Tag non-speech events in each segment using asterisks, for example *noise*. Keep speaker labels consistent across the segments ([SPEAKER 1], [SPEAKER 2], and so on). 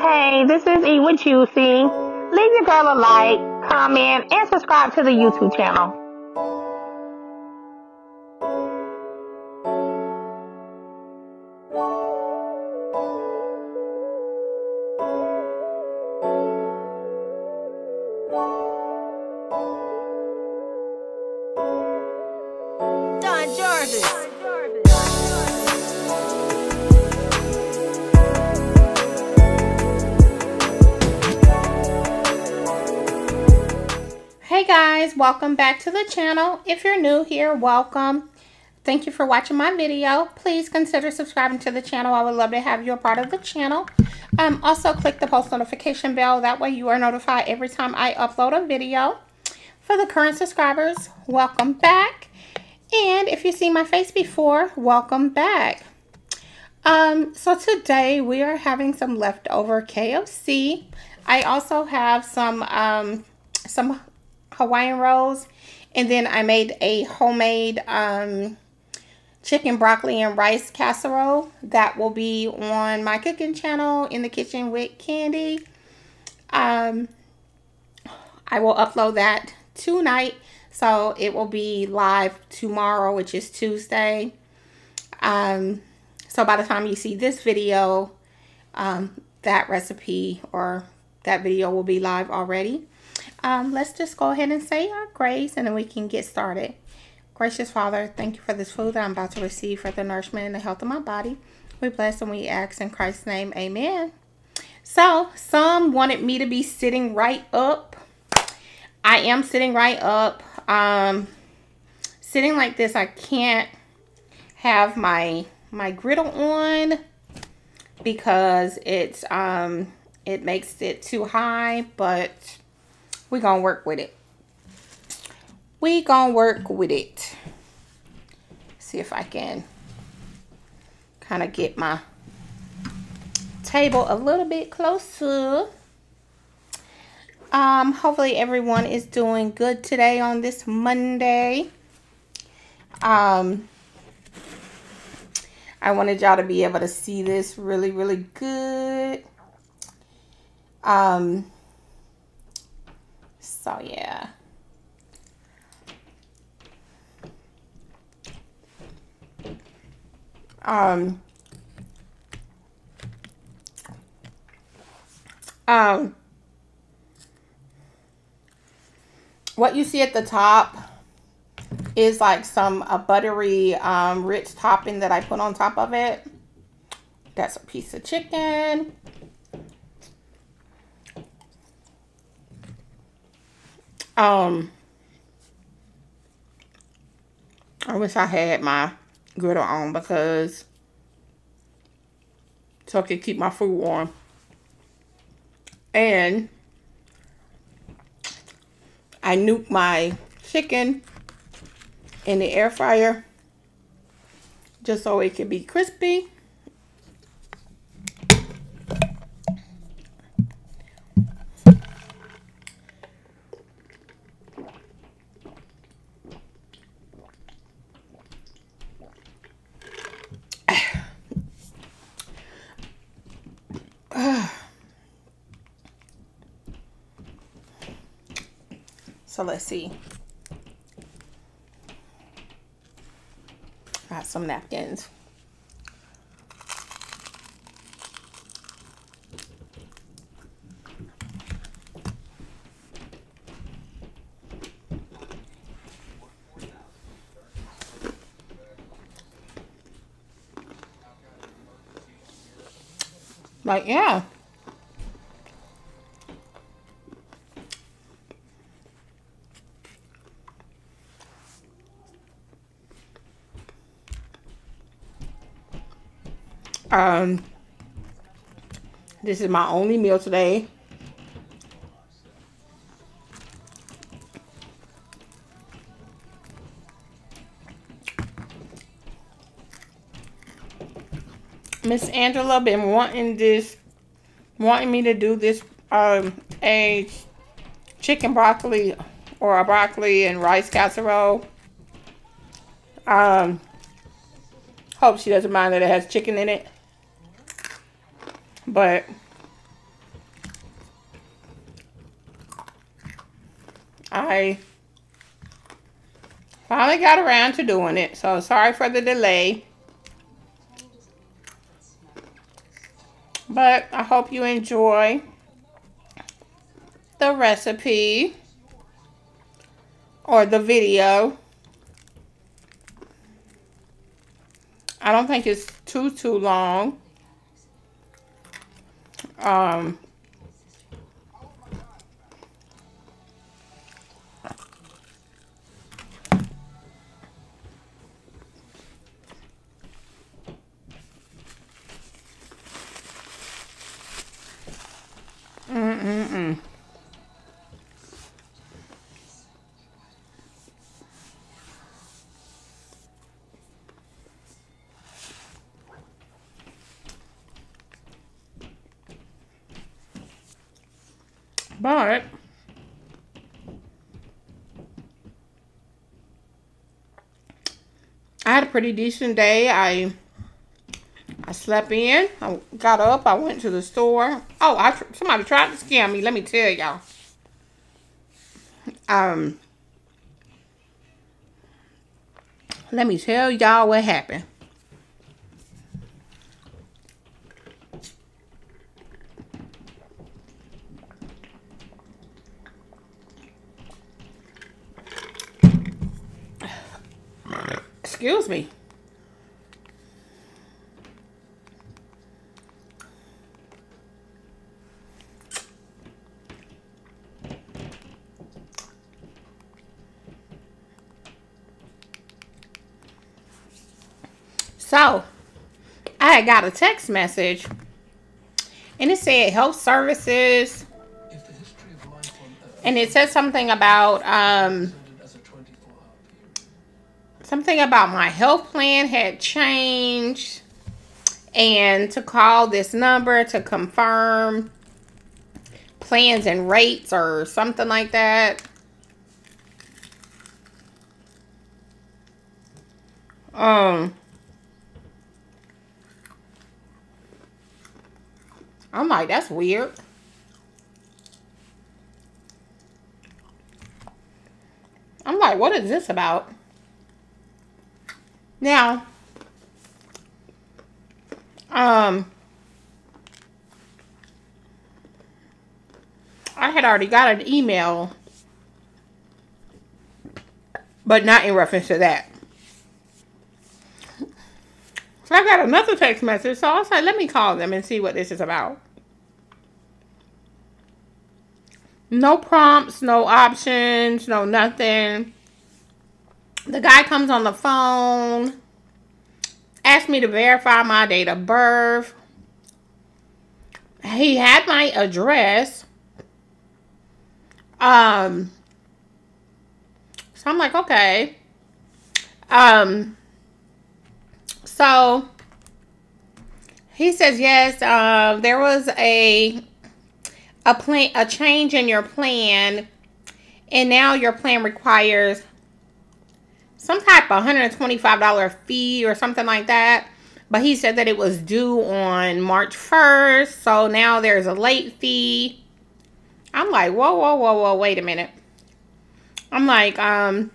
[SPEAKER 1] Hey, this is E with Juicy. Leave your girl a like, comment, and subscribe to the YouTube channel.
[SPEAKER 2] Hey guys, welcome back to the channel. If you're new here, welcome. Thank you for watching my video. Please consider subscribing to the channel. I would love to have you a part of the channel. Um, also, click the post notification bell. That way you are notified every time I upload a video. For the current subscribers, welcome back. And if you see my face before, welcome back. Um, so today we are having some leftover KFC. I also have some um, some Hawaiian rolls. And then I made a homemade um, chicken, broccoli, and rice casserole. That will be on my cooking channel, In the Kitchen with Candy. Um, I will upload that tonight. So it will be live tomorrow, which is Tuesday. Um, so by the time you see this video, um, that recipe or that video will be live already. Um, let's just go ahead and say our grace and then we can get started. Gracious Father, thank you for this food that I'm about to receive for the nourishment and the health of my body. We bless and we ask in Christ's name, amen. So, some wanted me to be sitting right up. I am sitting right up. Um, sitting like this, I can't have my my griddle on because it's um it makes it too high, but we gonna work with it. We gonna work with it. See if I can kind of get my table a little bit closer. Um, hopefully everyone is doing good today on this Monday. Um, I wanted y'all to be able to see this really, really good. Um, so yeah. Um, um, what you see at the top is like some a buttery um, rich topping that I put on top of it. That's a piece of chicken. Um, I wish I had my griddle on because so I could keep my food warm. And I nuke my chicken in the air fryer just so it can be crispy. So let's see. Got some napkins. Like, yeah. Um, this is my only meal today. Miss Angela been wanting this, wanting me to do this, um, a chicken broccoli or a broccoli and rice casserole. Um, hope she doesn't mind that it has chicken in it. But I finally got around to doing it. So sorry for the delay. But I hope you enjoy the recipe or the video. I don't think it's too, too long. Um, Mm-mm-mm. But I had a pretty decent day. I I slept in. I got up. I went to the store. Oh, I somebody tried to scam me. Let me tell y'all. Um, let me tell y'all what happened. Excuse me. So, I got a text message and it said health services and it said something about um, something about my health plan had changed and to call this number to confirm plans and rates or something like that. Um, I'm like, that's weird. I'm like, what is this about? Now, um, I had already got an email, but not in reference to that. So I got another text message, so I was like, let me call them and see what this is about. No prompts, no options, no nothing. The guy comes on the phone, asked me to verify my date of birth. He had my address. Um, so I'm like, okay. Um, so he says yes. Uh, there was a a plan a change in your plan, and now your plan requires some type of $125 fee or something like that. But he said that it was due on March 1st. So now there's a late fee. I'm like, whoa, whoa, whoa, whoa, wait a minute. I'm like, um,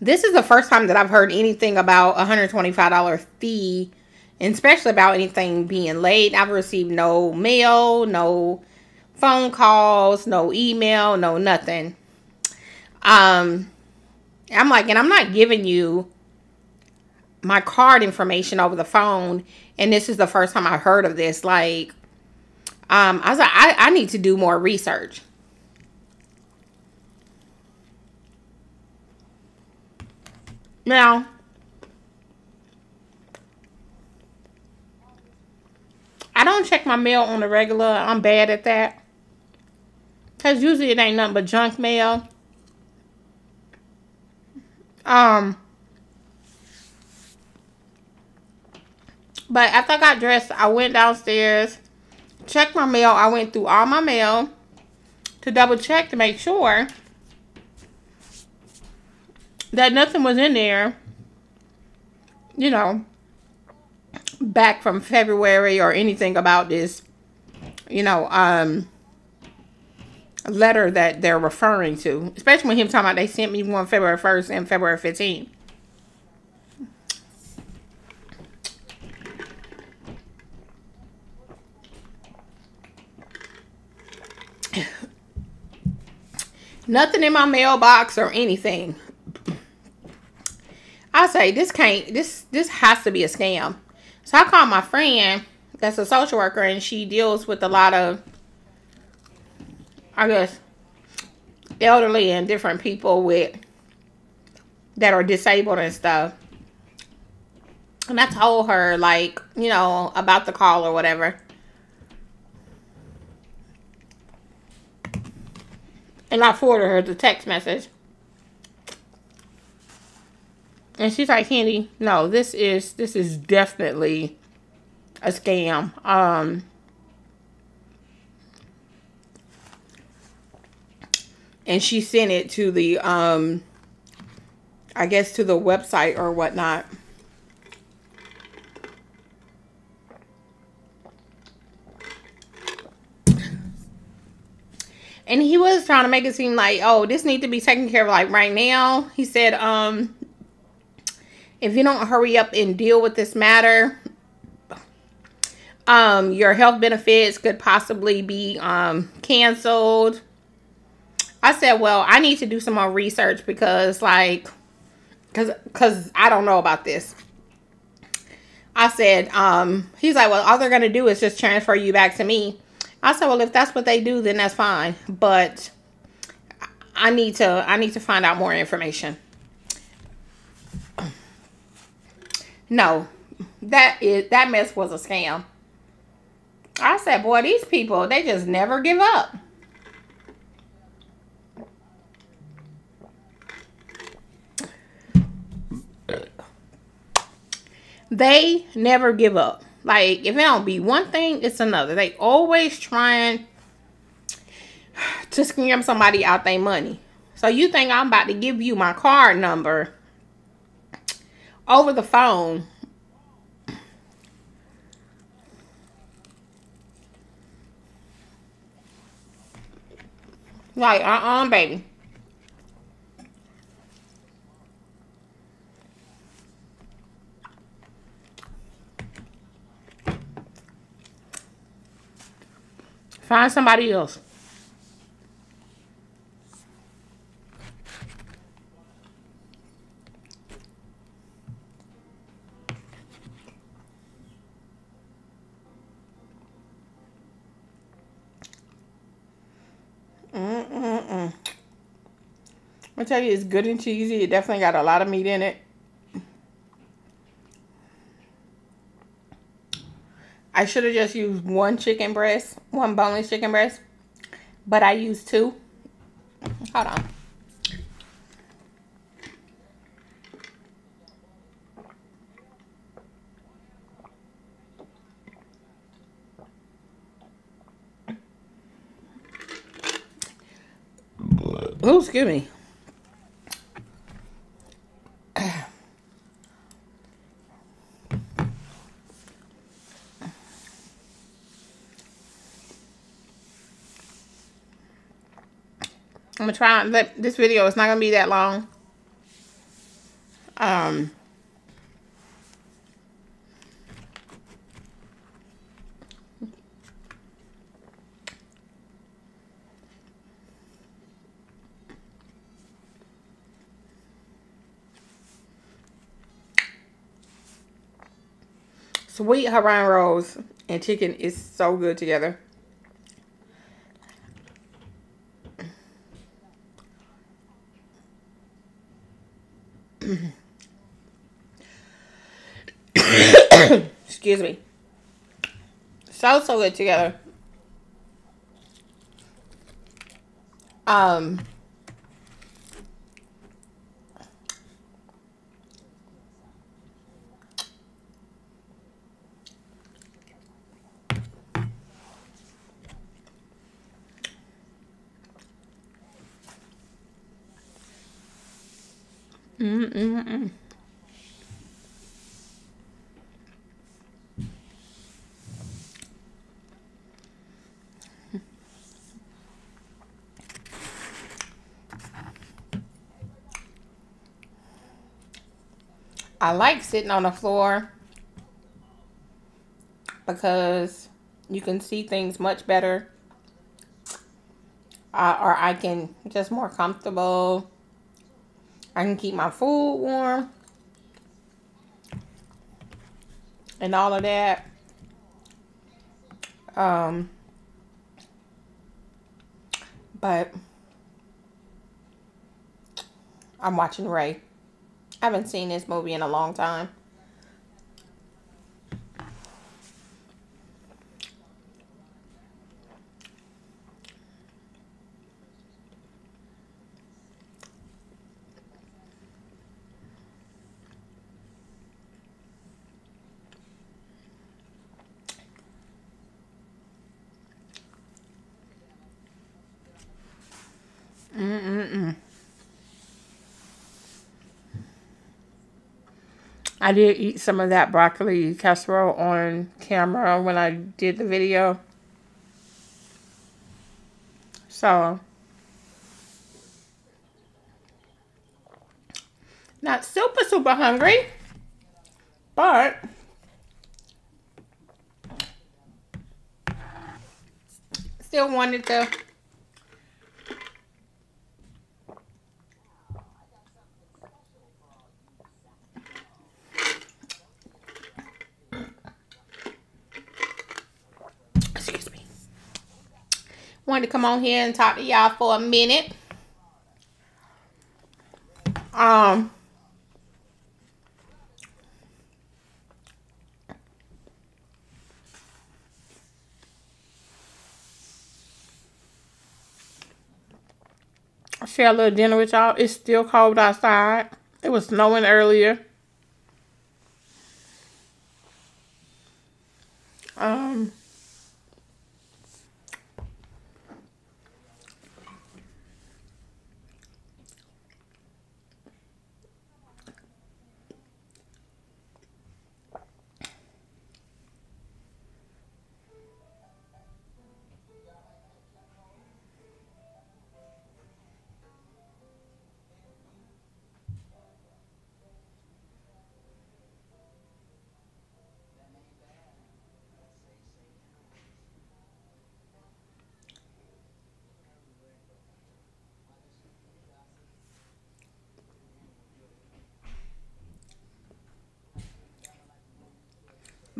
[SPEAKER 2] this is the first time that I've heard anything about a $125 fee, especially about anything being late. I've received no mail, no phone calls, no email, no nothing. Um, I'm like, and I'm not giving you my card information over the phone, and this is the first time I heard of this. Like, um, I was like, I, I need to do more research. Now, I don't check my mail on the regular. I'm bad at that. Because usually it ain't nothing but junk mail. Um, but after I got dressed, I went downstairs, checked my mail. I went through all my mail to double check to make sure that nothing was in there, you know, back from February or anything about this, you know, um, letter that they're referring to. Especially when him talking about they sent me one February 1st and February 15th. Nothing in my mailbox or anything. I say this can't this this has to be a scam. So I called my friend that's a social worker and she deals with a lot of I guess elderly and different people with that are disabled and stuff. And I told her like, you know, about the call or whatever. And I forwarded her the text message. And she's like, Candy, no, this is this is definitely a scam. Um and she sent it to the um I guess to the website or whatnot. and he was trying to make it seem like oh this need to be taken care of like right now he said um if you don't hurry up and deal with this matter um your health benefits could possibly be um canceled i said well i need to do some more research because like because because i don't know about this i said um he's like well all they're gonna do is just transfer you back to me I said, well, if that's what they do, then that's fine. But I need to I need to find out more information. No, that is that mess was a scam. I said, boy, these people, they just never give up. They never give up. Like, if it don't be one thing, it's another. They always trying to scam somebody out their money. So you think I'm about to give you my card number over the phone Like, uh-uh, baby. Find somebody else. Mm-mm-mm. I tell you, it's good and cheesy. It definitely got a lot of meat in it. I should have just used one chicken breast, one boneless chicken breast, but I used two. Hold on. Oh, excuse me. I'm gonna try and let this video it's not gonna be that long. Um Sweet Hawaiian rolls and chicken is so good together. Excuse me. Sounds so good together. Um, Mm-mm-mm. I like sitting on the floor because you can see things much better uh, or I can just more comfortable I can keep my food warm. And all of that. Um, but I'm watching Ray. I haven't seen this movie in a long time. I did eat some of that broccoli casserole on camera when I did the video. So, not super, super hungry, but still wanted to wanted to come on here and talk to y'all for a minute. Um, share a little dinner with y'all. It's still cold outside. It was snowing earlier. Um,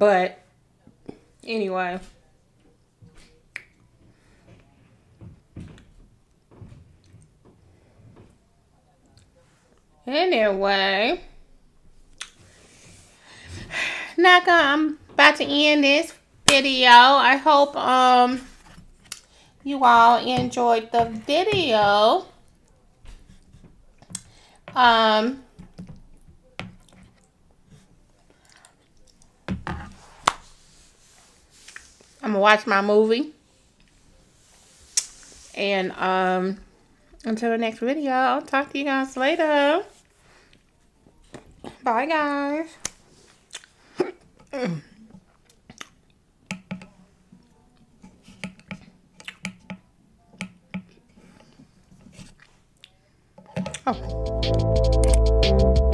[SPEAKER 2] But anyway. Anyway. Now I'm about to end this video. I hope um you all enjoyed the video. Um I'm gonna watch my movie. And um until the next video, I'll talk to you guys later. Bye guys. *clears throat* oh.